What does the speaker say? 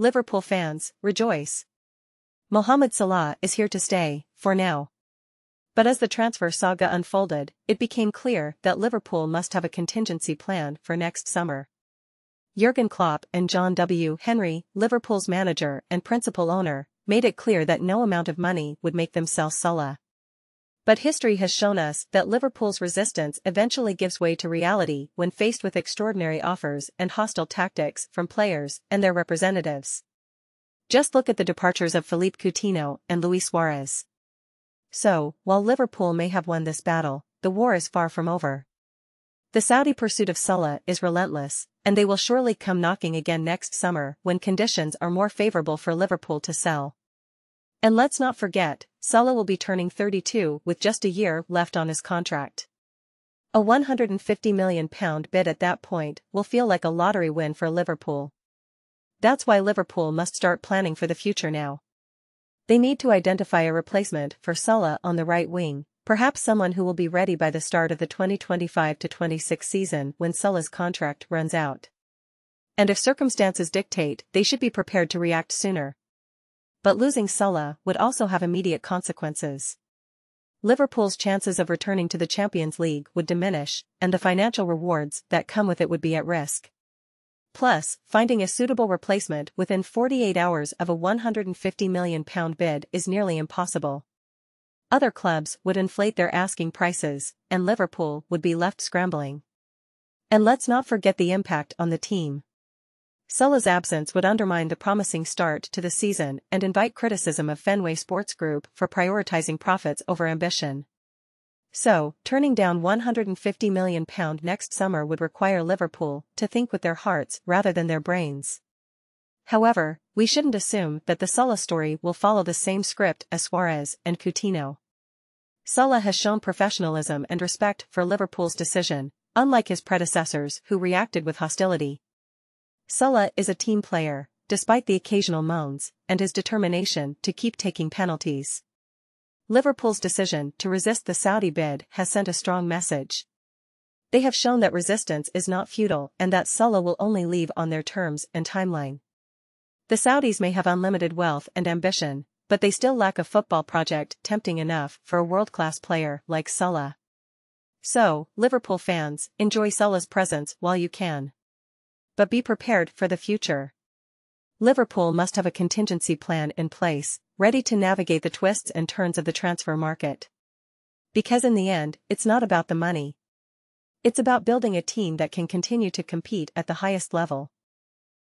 Liverpool fans, rejoice. Mohamed Salah is here to stay, for now. But as the transfer saga unfolded, it became clear that Liverpool must have a contingency plan for next summer. Jurgen Klopp and John W. Henry, Liverpool's manager and principal owner, made it clear that no amount of money would make them sell Salah. But history has shown us that Liverpool's resistance eventually gives way to reality when faced with extraordinary offers and hostile tactics from players and their representatives. Just look at the departures of Philippe Coutinho and Luis Suarez. So, while Liverpool may have won this battle, the war is far from over. The Saudi pursuit of Salah is relentless, and they will surely come knocking again next summer when conditions are more favorable for Liverpool to sell. And let's not forget, Salah will be turning 32 with just a year left on his contract. A £150 million bid at that point will feel like a lottery win for Liverpool. That's why Liverpool must start planning for the future now. They need to identify a replacement for Salah on the right wing, perhaps someone who will be ready by the start of the 2025-26 season when Salah's contract runs out. And if circumstances dictate, they should be prepared to react sooner but losing Salah would also have immediate consequences. Liverpool's chances of returning to the Champions League would diminish, and the financial rewards that come with it would be at risk. Plus, finding a suitable replacement within 48 hours of a £150 million bid is nearly impossible. Other clubs would inflate their asking prices, and Liverpool would be left scrambling. And let's not forget the impact on the team. Salah's absence would undermine the promising start to the season and invite criticism of Fenway Sports Group for prioritizing profits over ambition. So, turning down £150 million next summer would require Liverpool to think with their hearts rather than their brains. However, we shouldn't assume that the Salah story will follow the same script as Suarez and Coutinho. Salah has shown professionalism and respect for Liverpool's decision, unlike his predecessors who reacted with hostility. Salah is a team player, despite the occasional moans, and his determination to keep taking penalties. Liverpool's decision to resist the Saudi bid has sent a strong message. They have shown that resistance is not futile and that Salah will only leave on their terms and timeline. The Saudis may have unlimited wealth and ambition, but they still lack a football project tempting enough for a world-class player like Salah. So, Liverpool fans, enjoy Salah's presence while you can but be prepared for the future. Liverpool must have a contingency plan in place, ready to navigate the twists and turns of the transfer market. Because in the end, it's not about the money. It's about building a team that can continue to compete at the highest level.